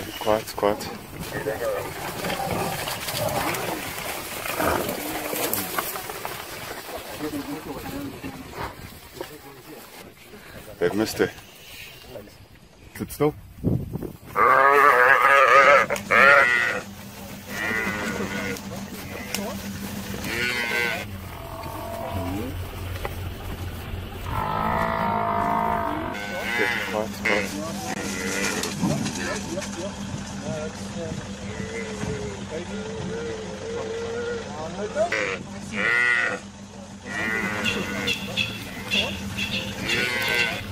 Okay, quiet, quiet. They've missed it. Sit still. Yeah.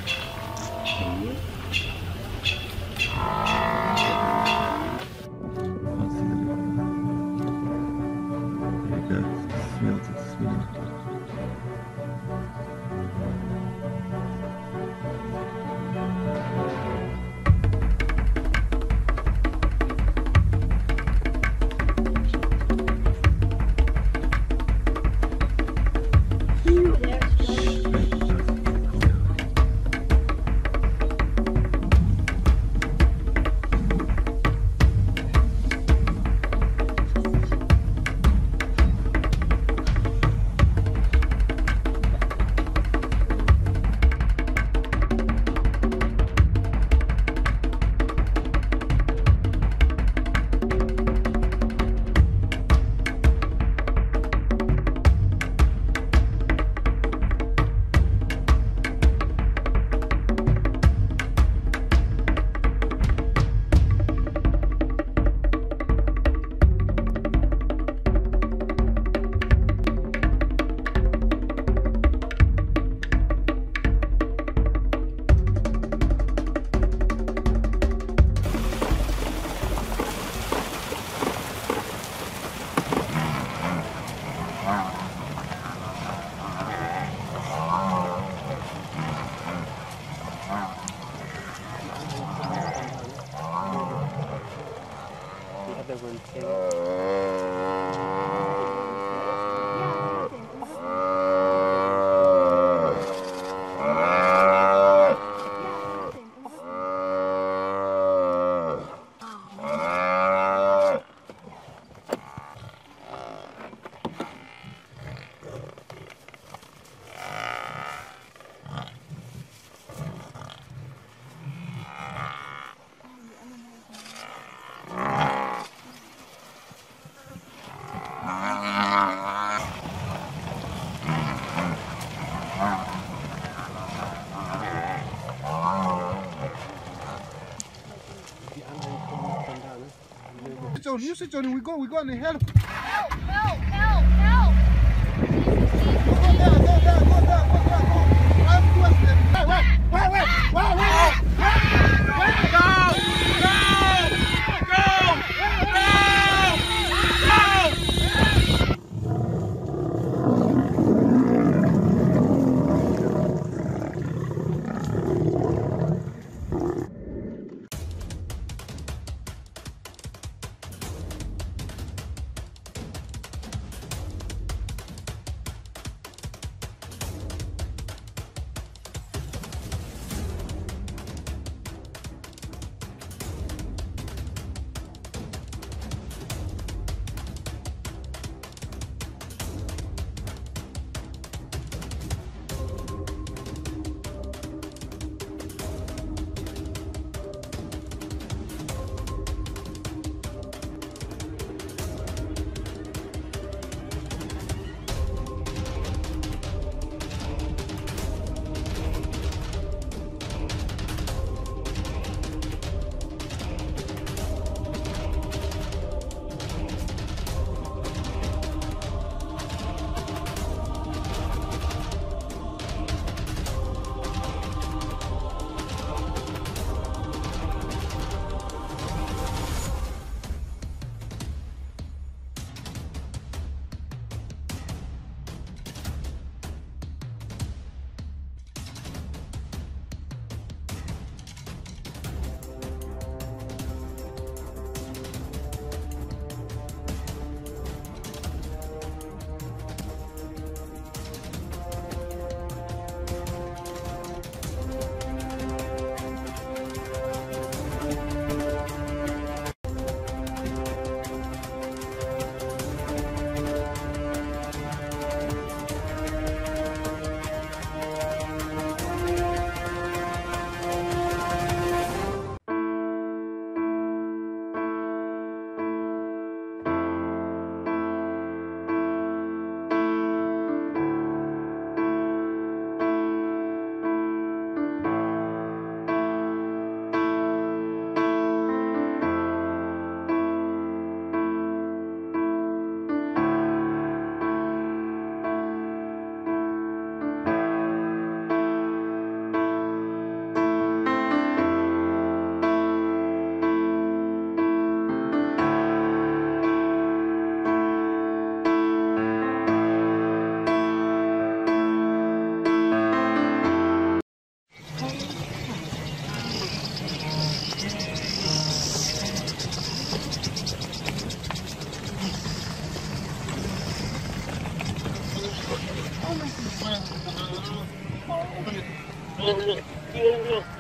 Oh. On, you sit on it. We go, we go on the help. Help, help, help, help. Go down, go down, go Thank you.